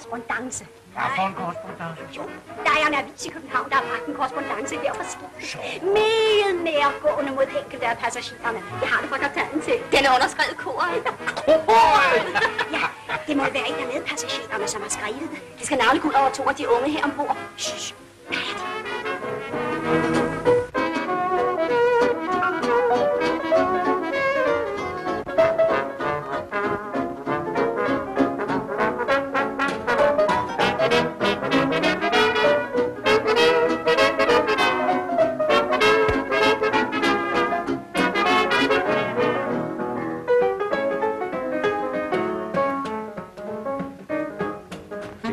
korrespondence. Hvad for en korrespondence? Jo, der er en avis i København, der har bragt en korrespondence her fra skib. Meget nærgående mod enkelte af passagererne. Jeg har det fra kaptajnen til. Den er underskrevet koret. ja, det må være en af medpassagererne, som har skrevet det. Det skal navnlig gå ud over to af de unge her ombord. Shh,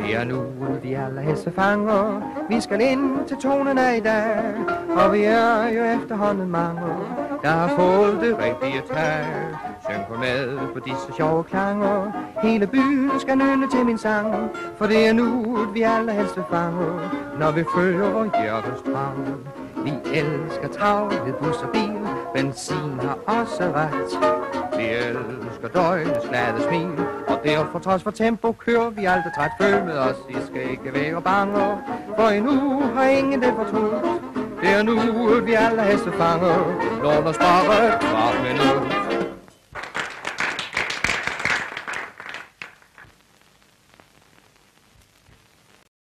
Det er nu, vi alle hestefanger, Vi skal ind til tonerne i dag. Og vi er jo efterhånden mange, der har fået det rigtige tag. Syng på med på disse sjove klanger. Hele byen skal nynne til min sang. For det er nu, vi alle hestefanger, Når vi følger vores trang. Vi elsker travlhed, bus og bil. Benzin har også ret. Vi elsker døgnets glade smil. Og derfor trods for tempo kører vi aldrig træt. Følg med os, I skal ikke være bange. For endnu har ingen det fortrudt. Det er nu, vi alle allerhelst fanger Lån os bare kvart minut